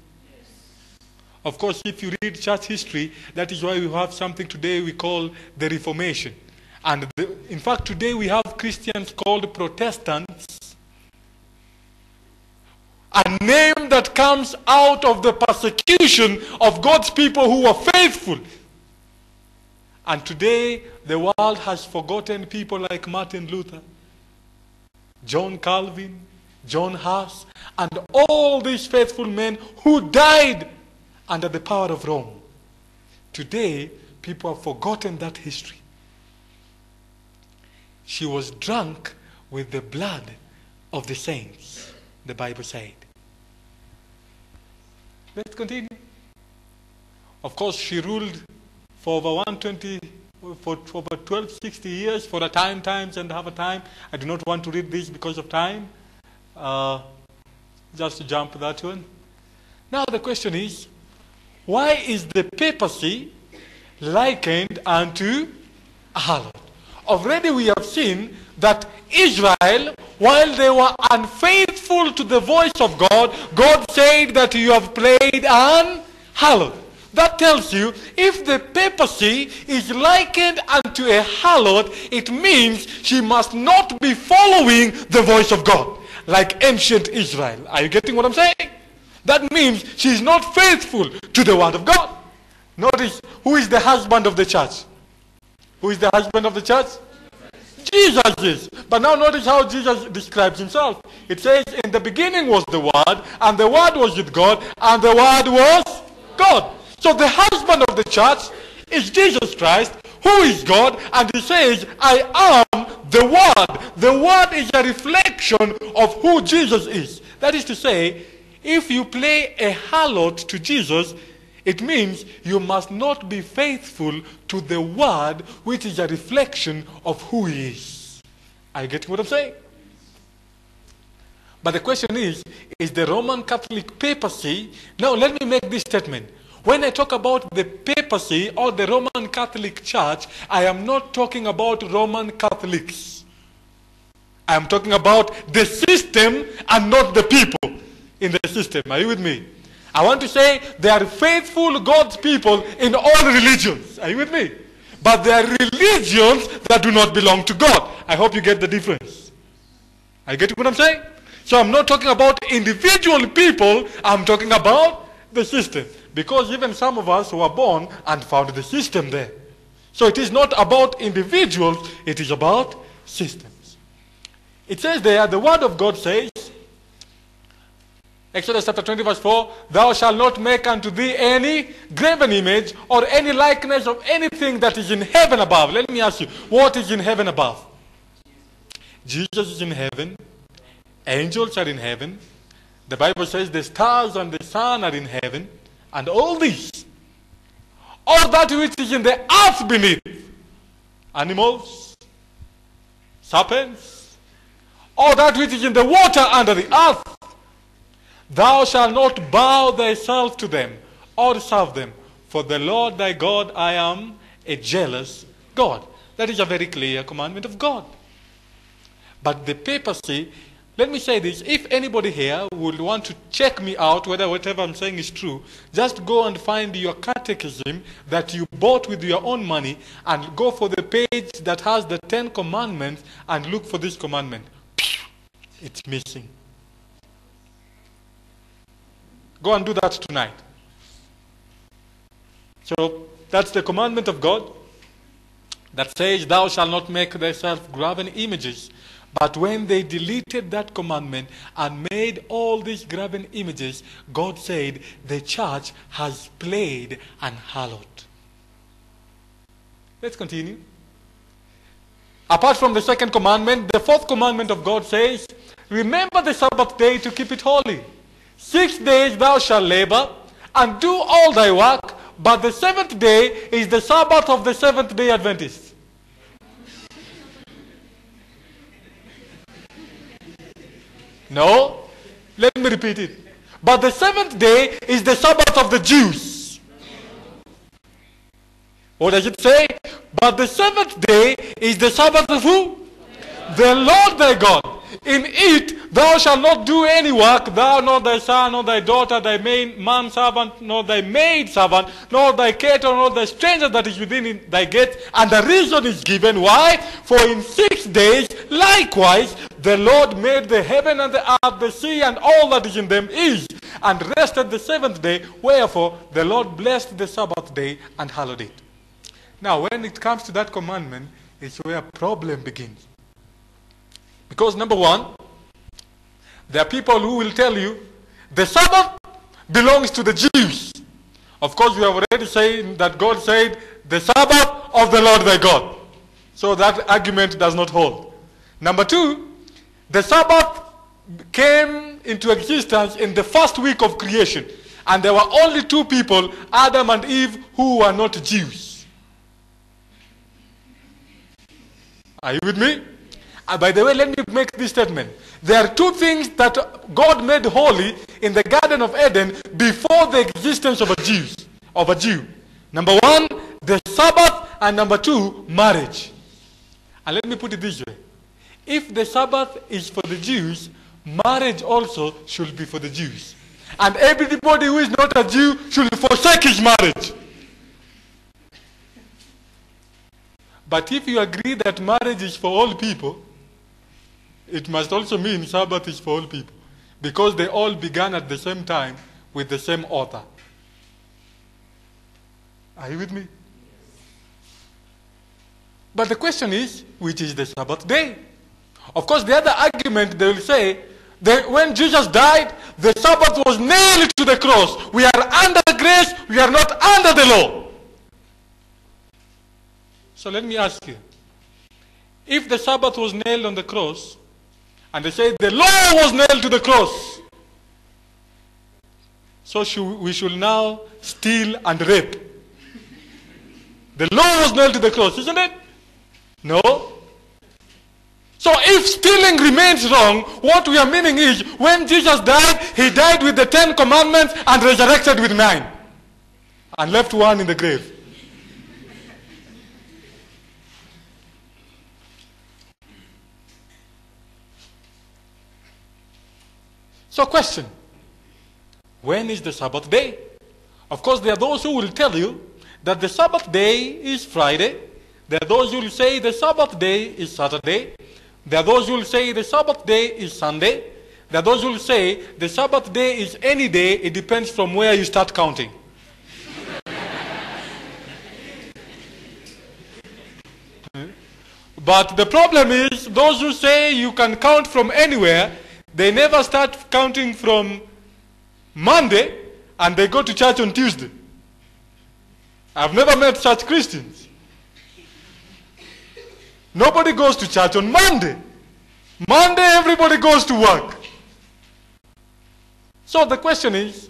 Of course, if you read church history, that is why we have something today we call the Reformation. And the, in fact, today we have Christians called Protestants. A name that comes out of the persecution of God's people who were faithful. And today, the world has forgotten people like Martin Luther, John Calvin, John Huss, and all these faithful men who died under the power of Rome. Today, people have forgotten that history. She was drunk with the blood of the saints, the Bible said. Let's continue. Of course, she ruled for over 120 for, for about 12, 60 years for a time, times, and half a time. I do not want to read this because of time. Uh, just to jump that one. Now the question is, why is the papacy likened unto a harlot? Already we have seen that Israel, while they were unfaithful to the voice of God, God said that you have played an harlot. That tells you if the papacy is likened unto a harlot, it means she must not be following the voice of God, like ancient Israel. Are you getting what I'm saying? That means she is not faithful to the word of God. Notice who is the husband of the church? Who is the husband of the church? Jesus is. But now notice how Jesus describes himself. It says, In the beginning was the Word, and the Word was with God, and the Word was God. So the husband of the church is Jesus Christ, who is God, and he says, I am the Word. The Word is a reflection of who Jesus is. That is to say, if you play a harlot to Jesus, it means you must not be faithful to the word which is a reflection of who he is. Are you getting what I'm saying? But the question is, is the Roman Catholic papacy, now let me make this statement. When I talk about the papacy or the Roman Catholic Church, I am not talking about Roman Catholics. I am talking about the system and not the people in the system. Are you with me? I want to say they are faithful God's people in all religions. Are you with me? But they are religions that do not belong to God. I hope you get the difference. I get what I'm saying? So I'm not talking about individual people, I'm talking about the system. Because even some of us were born and found the system there. So it is not about individuals, it is about systems. It says there, the word of God says, Exodus chapter 20 verse 4, Thou shalt not make unto thee any graven image or any likeness of anything that is in heaven above. Let me ask you, what is in heaven above? Jesus is in heaven. Angels are in heaven. The Bible says the stars and the sun are in heaven. And all this, all that which is in the earth beneath, animals, serpents, all that which is in the water under the earth, Thou shalt not bow thyself to them or serve them, for the Lord thy God I am a jealous God. That is a very clear commandment of God. But the papacy, let me say this, if anybody here would want to check me out whether whatever I'm saying is true, just go and find your catechism that you bought with your own money and go for the page that has the Ten Commandments and look for this commandment. It's missing. Go and do that tonight. So that's the commandment of God that says, Thou shalt not make thyself graven images. But when they deleted that commandment and made all these graven images, God said, The church has played and hallowed. Let's continue. Apart from the second commandment, the fourth commandment of God says, Remember the Sabbath day to keep it holy. Six days thou shalt labor and do all thy work, but the seventh day is the Sabbath of the seventh day Adventists. No? Let me repeat it. But the seventh day is the Sabbath of the Jews. What does it say? But the seventh day is the Sabbath of who? The Lord thy God. In it thou shalt not do any work, thou, nor thy son, nor thy daughter, thy main man servant, nor thy maid servant, nor thy cattle, nor thy stranger that is within thy gates. And the reason is given. Why? For in six days, likewise, the Lord made the heaven and the earth, the sea, and all that is in them is, and rested the seventh day. Wherefore the Lord blessed the Sabbath day and hallowed it. Now, when it comes to that commandment, it's where problem begins. Because number one, there are people who will tell you the Sabbath belongs to the Jews. Of course, we have already said that God said the Sabbath of the Lord thy God. So that argument does not hold. Number two, the Sabbath came into existence in the first week of creation. And there were only two people, Adam and Eve, who were not Jews. Are you with me? Uh, by the way, let me make this statement. There are two things that God made holy in the Garden of Eden before the existence of a Jew. Of a Jew. Number one, the Sabbath, and number two, marriage. And let me put it this way: If the Sabbath is for the Jews, marriage also should be for the Jews, and everybody who is not a Jew should forsake his marriage. But if you agree that marriage is for all people, it must also mean Sabbath is for all people. Because they all began at the same time with the same author. Are you with me? But the question is, which is the Sabbath day? Of course, the other argument they will say, that when Jesus died, the Sabbath was nailed to the cross. We are under grace, we are not under the law. So let me ask you, if the Sabbath was nailed on the cross, and they say the law was nailed to the cross, so should, we should now steal and rape. The law was nailed to the cross, isn't it? No. So if stealing remains wrong, what we are meaning is when Jesus died, he died with the Ten Commandments and resurrected with nine. And left one in the grave. So question, when is the Sabbath day? Of course, there are those who will tell you that the Sabbath day is Friday. There are those who will say the Sabbath day is Saturday. There are those who will say the Sabbath day is Sunday. There are those who will say the Sabbath day is any day. It depends from where you start counting. but the problem is those who say you can count from anywhere, they never start counting from Monday and they go to church on Tuesday. I've never met such Christians. Nobody goes to church on Monday. Monday, everybody goes to work. So the question is,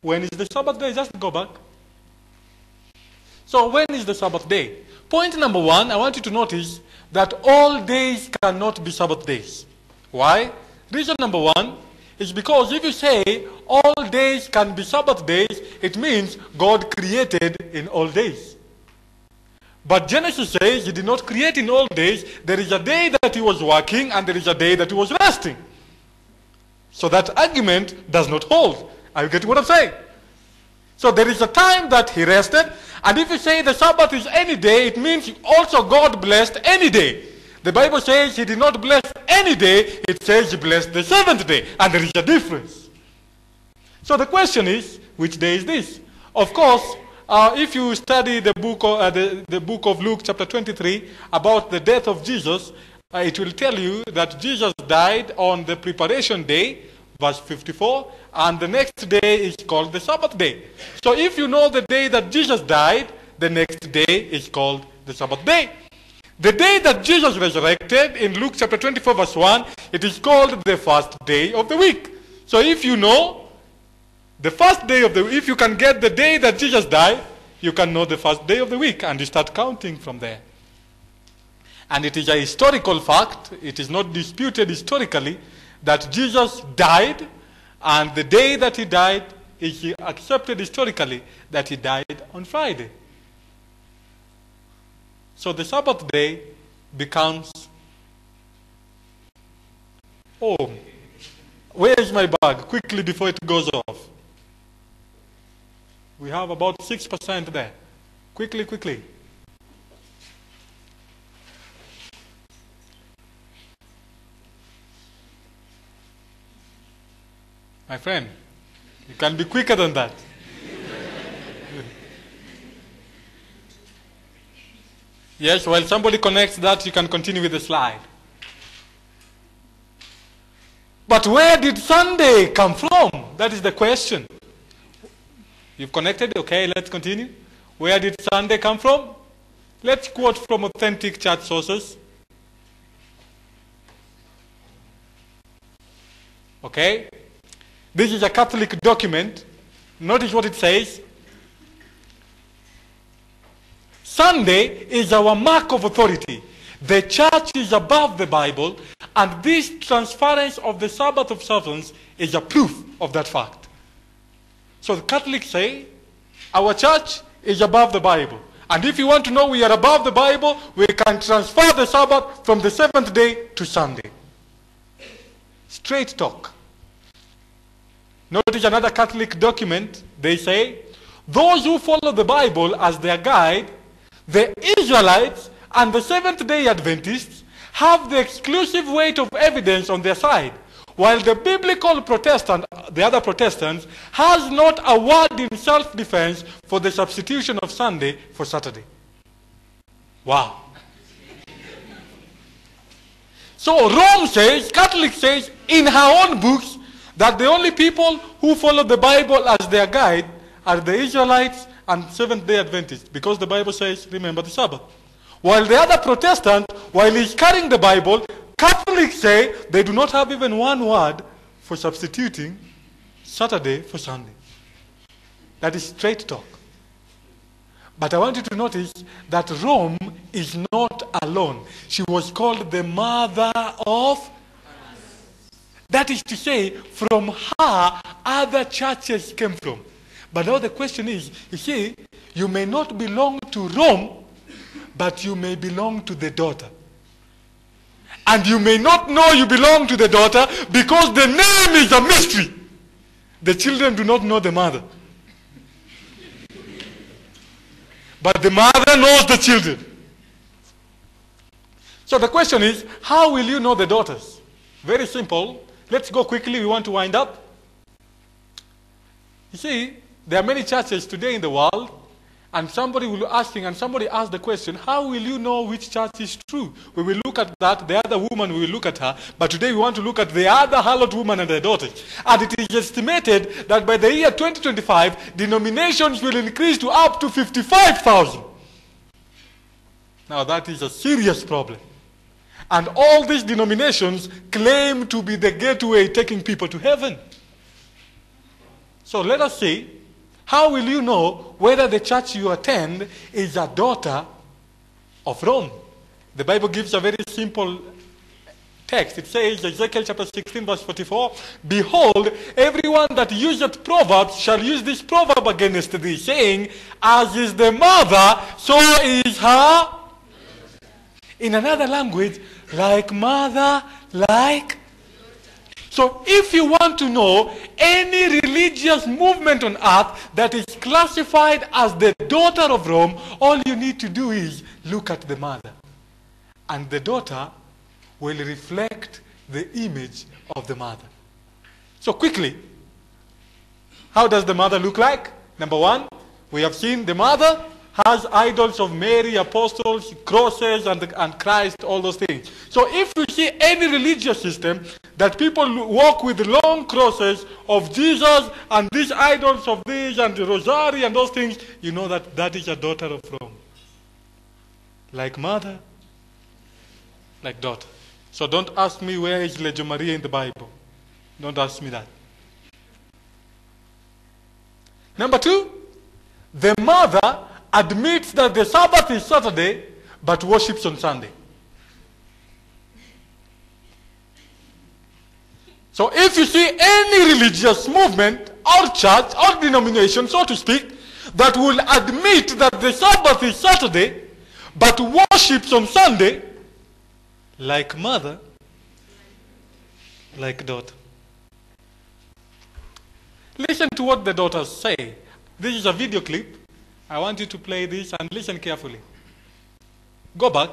when is the Sabbath day? Just go back. So when is the Sabbath day? Point number one, I want you to notice that all days cannot be Sabbath days. Why? Reason number one is because if you say all days can be Sabbath days, it means God created in all days. But Genesis says he did not create in all days. There is a day that he was working and there is a day that he was resting. So that argument does not hold. Are you getting what I'm saying? So there is a time that he rested. And if you say the Sabbath is any day, it means also God blessed any day. The Bible says he did not bless any day. It says he blessed the seventh day. And there is a difference. So the question is, which day is this? Of course, uh, if you study the book, of, uh, the, the book of Luke chapter 23 about the death of Jesus, uh, it will tell you that Jesus died on the preparation day, verse 54, and the next day is called the Sabbath day. So if you know the day that Jesus died, the next day is called the Sabbath day. The day that Jesus resurrected in Luke chapter 24 verse 1, it is called the first day of the week. So if you know the first day of the if you can get the day that Jesus died, you can know the first day of the week and you start counting from there. And it is a historical fact, it is not disputed historically, that Jesus died, and the day that he died is accepted historically that he died on Friday. So the Sabbath day becomes, oh, where is my bag? Quickly before it goes off. We have about 6% there. Quickly, quickly. My friend, you can be quicker than that. Yes, while somebody connects that, you can continue with the slide. But where did Sunday come from? That is the question. You've connected? Okay, let's continue. Where did Sunday come from? Let's quote from authentic church sources. Okay? This is a Catholic document. Notice what it says. Sunday is our mark of authority. The church is above the Bible, and this transference of the Sabbath observance is a proof of that fact. So the Catholics say our church is above the Bible. And if you want to know we are above the Bible, we can transfer the Sabbath from the seventh day to Sunday. Straight talk. Notice another Catholic document. They say, those who follow the Bible as their guide, the Israelites and the Seventh day Adventists have the exclusive weight of evidence on their side, while the biblical Protestant, the other Protestants, has not a word in self defense for the substitution of Sunday for Saturday. Wow. So Rome says, Catholic says, in her own books, that the only people who follow the Bible as their guide are the Israelites and Seventh day Adventists, because the Bible says, remember the Sabbath. While the other Protestant, while he's carrying the Bible, Catholics say they do not have even one word for substituting Saturday for Sunday. That is straight talk. But I want you to notice that Rome is not alone. She was called the mother of. That is to say, from her, other churches came from. But now the question is you see, you may not belong to Rome, but you may belong to the daughter. And you may not know you belong to the daughter because the name is a mystery. The children do not know the mother. But the mother knows the children. So the question is, how will you know the daughters? Very simple. Let's go quickly. We want to wind up. You see, there are many churches today in the world, and somebody will asking, and somebody asked the question, how will you know which church is true? We will look at that, the other woman, we will look at her, but today we want to look at the other harlot woman and her daughters. And it is estimated that by the year 2025, denominations will increase to up to 55,000. Now that is a serious problem. And all these denominations claim to be the gateway taking people to heaven. So let us see how will you know whether the church you attend is a daughter of Rome? The Bible gives a very simple text. It says, Ezekiel chapter 16, verse 44, Behold, everyone that useth proverbs shall use this proverb against thee, saying, As is the mother, so is her. In another language, like mother, like so if you want to know any religious movement on earth that is classified as the daughter of Rome, all you need to do is look at the mother. And the daughter will reflect the image of the mother. So quickly, how does the mother look like? Number one, we have seen the mother has idols of Mary, apostles, crosses, and, and Christ, all those things. So if you see any religious system that people walk with long crosses of Jesus and these idols of these and the rosary and those things, you know that that is a daughter of Rome. Like mother, like daughter. So don't ask me where is Legio Maria in the Bible. Don't ask me that. Number two, the mother admits that the Sabbath is Saturday, but worships on Sunday. So if you see any religious movement or church or denomination, so to speak, that will admit that the Sabbath is Saturday, but worships on Sunday, like mother, like daughter. Listen to what the daughters say. This is a video clip. I want you to play this and listen carefully. Go back.